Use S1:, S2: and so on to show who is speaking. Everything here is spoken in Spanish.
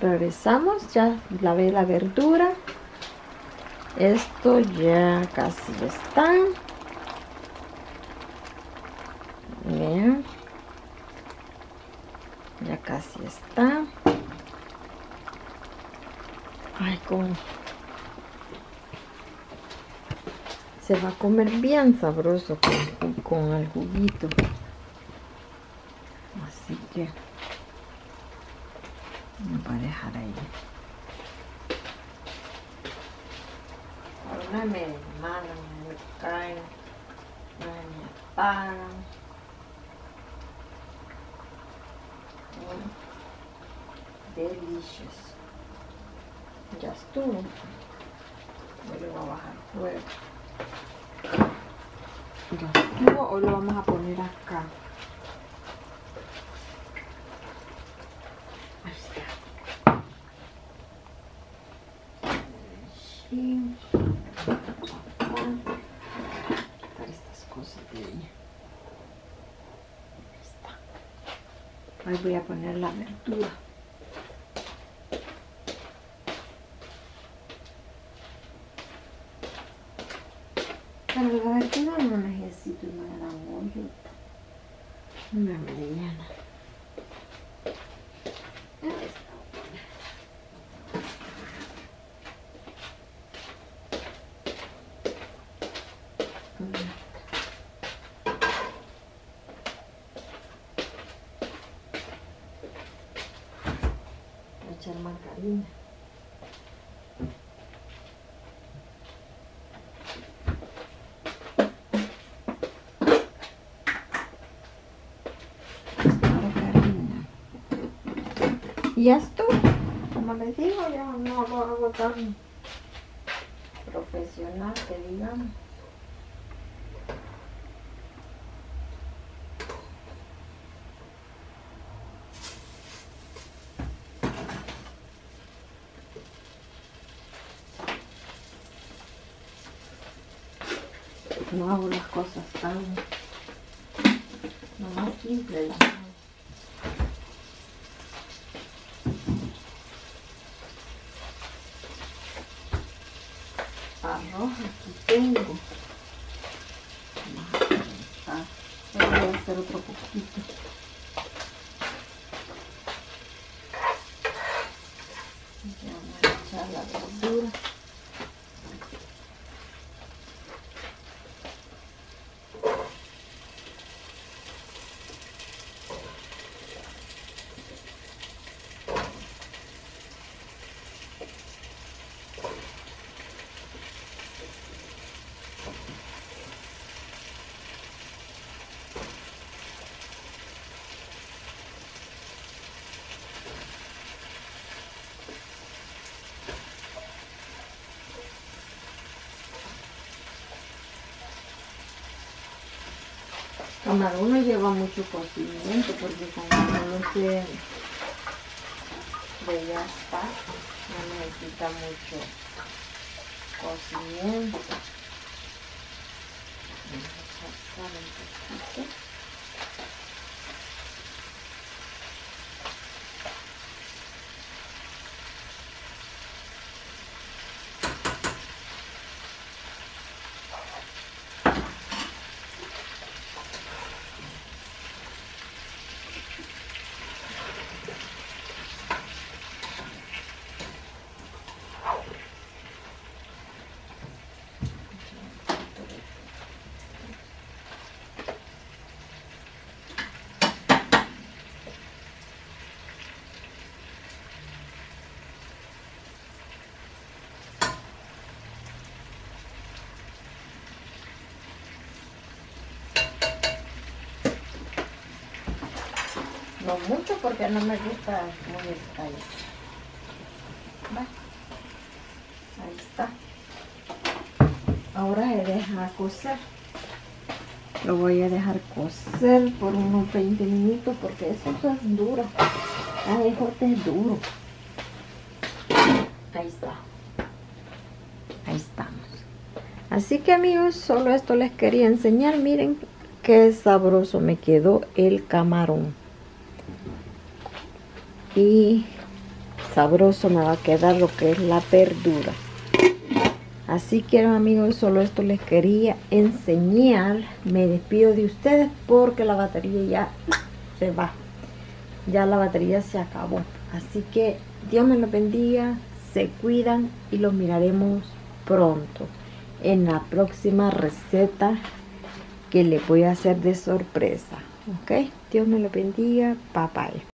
S1: regresamos ya lavé la verdura. Esto ya casi está. Vean. ya casi está. Ay con se va a comer bien sabroso con, con el juguito. Así que a dejar ahí Ahora me mandan, me caen, me apagan. Delicious. Ya estuvo. Hoy le voy a bajar fuego. Ya estuvo, hoy lo vamos a poner acá. Ahí está. Sí. Quitar estas cosas de ahí. Ahí está. Ahí voy a poner la verdura. Pero la verdura no necesito una gran olla. Una mediana. Echar margarina. Margarina. Y ya estuvo. Como les digo, ya no lo hago tan profesional que digamos. No hago las cosas tan lo más simple las hago. Arroz aquí tengo. Vamos a calentar. Pero voy a hacer otro poquito. Ya voy a echar la verdura. Camarón no lleva mucho cocimiento porque camarones de, de ya está, no necesita mucho cocimiento. Mucho porque no me gusta muy. Va. Ahí está. Ahora he dejar cocer. Lo voy a dejar cocer por unos 20 minutos porque eso es duro. Ay, es duro. Ahí está. Ahí estamos. Así que amigos, solo esto les quería enseñar. Miren qué sabroso me quedó el camarón. Y sabroso me va a quedar lo que es la verdura. Así que amigos, solo esto les quería enseñar. Me despido de ustedes porque la batería ya se va. Ya la batería se acabó. Así que Dios me los bendiga, se cuidan y los miraremos pronto en la próxima receta que le voy a hacer de sorpresa. Ok, Dios me lo bendiga, bye.